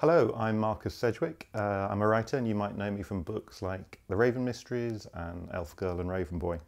Hello, I'm Marcus Sedgwick. Uh, I'm a writer and you might know me from books like The Raven Mysteries and Elf Girl and Raven Boy.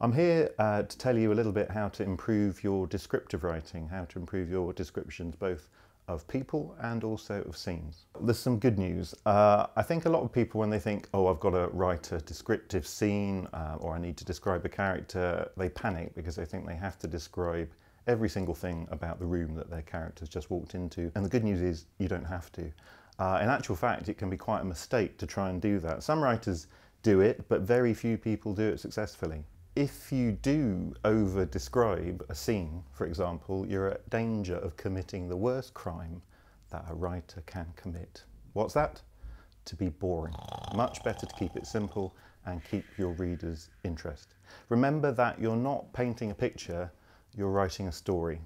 I'm here uh, to tell you a little bit how to improve your descriptive writing, how to improve your descriptions both of people and also of scenes. There's some good news. Uh, I think a lot of people when they think, oh, I've got to write a descriptive scene uh, or I need to describe a character, they panic because they think they have to describe every single thing about the room that their characters just walked into. And the good news is you don't have to. Uh, in actual fact, it can be quite a mistake to try and do that. Some writers do it, but very few people do it successfully. If you do over describe a scene, for example, you're at danger of committing the worst crime that a writer can commit. What's that? To be boring. Much better to keep it simple and keep your readers' interest. Remember that you're not painting a picture, you're writing a story.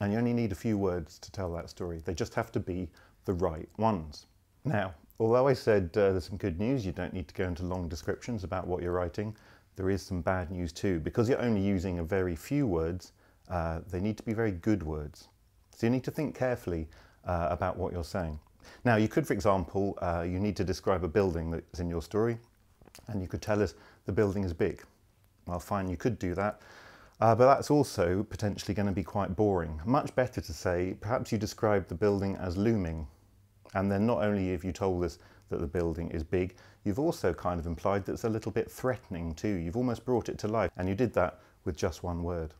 And you only need a few words to tell that story. They just have to be the right ones. Now, although I said uh, there's some good news, you don't need to go into long descriptions about what you're writing, there is some bad news too. Because you're only using a very few words, uh, they need to be very good words. So you need to think carefully uh, about what you're saying. Now, you could, for example, uh, you need to describe a building that's in your story, and you could tell us the building is big. Well, fine, you could do that. Uh, but that's also potentially going to be quite boring. Much better to say, perhaps you describe the building as looming. And then not only have you told us that the building is big, you've also kind of implied that it's a little bit threatening too. You've almost brought it to life. And you did that with just one word.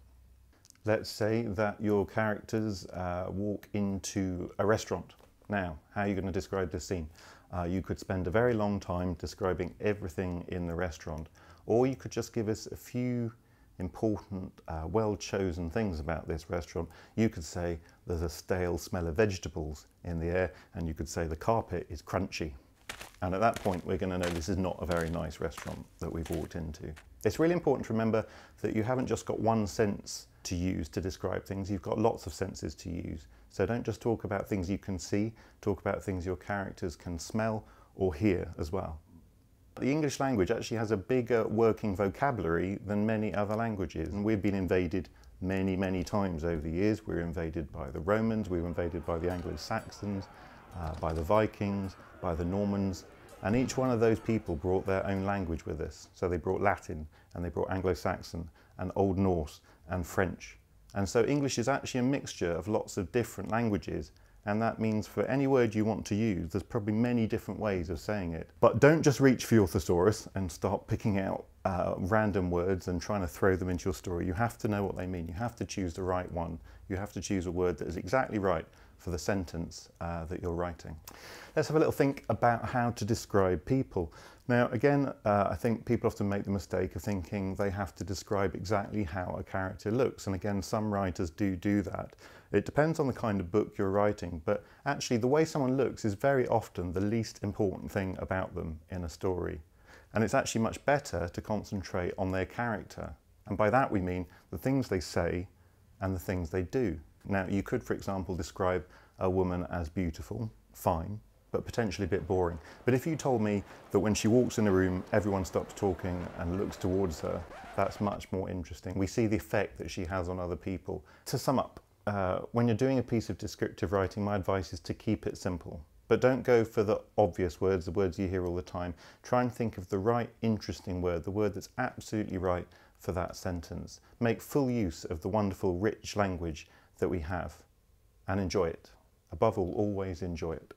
Let's say that your characters uh, walk into a restaurant. Now, how are you going to describe this scene? Uh, you could spend a very long time describing everything in the restaurant, or you could just give us a few important, uh, well-chosen things about this restaurant. You could say there's a stale smell of vegetables in the air, and you could say the carpet is crunchy. And at that point, we're going to know this is not a very nice restaurant that we've walked into. It's really important to remember that you haven't just got one sense to use to describe things, you've got lots of senses to use. So don't just talk about things you can see, talk about things your characters can smell or hear as well. The English language actually has a bigger working vocabulary than many other languages and we've been invaded many, many times over the years. We were invaded by the Romans, we were invaded by the Anglo-Saxons, uh, by the Vikings, by the Normans, and each one of those people brought their own language with us. So they brought Latin, and they brought Anglo-Saxon, and Old Norse, and French. And so English is actually a mixture of lots of different languages, and that means for any word you want to use, there's probably many different ways of saying it. But don't just reach for your thesaurus and start picking out uh, random words and trying to throw them into your story. You have to know what they mean. You have to choose the right one. You have to choose a word that is exactly right for the sentence uh, that you're writing. Let's have a little think about how to describe people. Now, again, uh, I think people often make the mistake of thinking they have to describe exactly how a character looks. And again, some writers do do that. It depends on the kind of book you're writing, but actually the way someone looks is very often the least important thing about them in a story. And it's actually much better to concentrate on their character. And by that we mean the things they say and the things they do. Now, you could, for example, describe a woman as beautiful, fine, but potentially a bit boring. But if you told me that when she walks in a room, everyone stops talking and looks towards her, that's much more interesting. We see the effect that she has on other people. To sum up, uh, when you're doing a piece of descriptive writing, my advice is to keep it simple. But don't go for the obvious words, the words you hear all the time. Try and think of the right interesting word, the word that's absolutely right for that sentence. Make full use of the wonderful rich language that we have and enjoy it. Above all, always enjoy it.